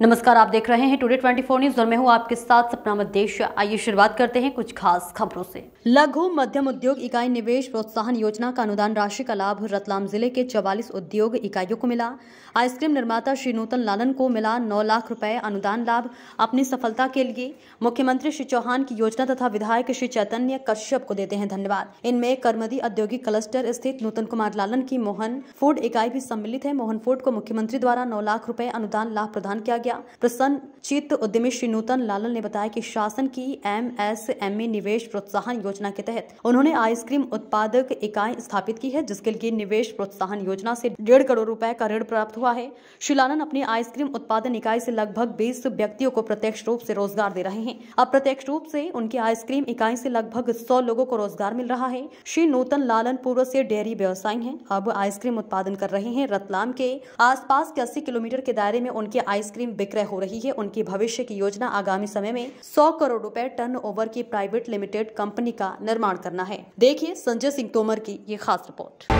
नमस्कार, आप देख रहे हैं टुडे 24 न्यूज़ और मैं हूँ आपके साथ सपना मध्य आइए शुरुआत करते हैं कुछ खास खबरों से। लघु मध्यम उद्योग इकाई निवेश प्रोत्साहन योजना का अनुदान राशि का लाभ रतलाम ज़िले के 44 उद्योग इकाइयों को मिला। आइसक्रीम निर्माता श्री नूतन लालन को मिला 9 लाख रुपए अनुदान लाभ अपनी सफलता के लिए। मुख्यमंत्री श्री चौहान की योजना तथा विधायक श्री चैतन्य कश्यप को देते हैं धन्यवाद। इनमें करमदी औद्योगिक क्लस्टर स्थित नूतन कुमार लालन की मोहन फ़ूड इकाई भी सम्मिलित है। मोहन फ़ूड को मुख्यमंत्री द्वारा नौ लाख रूपए अनुदान लाभ प्रदान किया गया। प्रसन्न चित्त उद्यमी श्री नूतन लालन ने बताया कि शासन की एम एस एम ए निवेश प्रोत्साहन योजना के तहत उन्होंने आइसक्रीम उत्पादक इकाई स्थापित की है, जिसके लिए निवेश प्रोत्साहन योजना से डेढ़ करोड़ रुपए का ऋण प्राप्त हुआ है। श्री लालन अपनी आइसक्रीम उत्पादन इकाई से लगभग बीस व्यक्तियों को प्रत्यक्ष रूप से रोज़गार दे रहे हैं। अब प्रत्यक्ष रूप से उनकी आइसक्रीम इकाई से लगभग सौ लोगों को रोज़गार मिल रहा है। श्री नूतन लालन पूर्व से डेयरी व्यवसायी हैं। अब आइसक्रीम उत्पादन कर रहे हैं। रतलाम के आसपास के 80 किलोमीटर के दायरे में उनकी आइसक्रीम विक्रय हो रही है। उनकी भविष्य की योजना आगामी समय में सौ करोड़ रूपए टर्न ओवर की प्राइवेट लिमिटेड कंपनी का निर्माण करना है। देखिए संजय सिंह तोमर की ये खास रिपोर्ट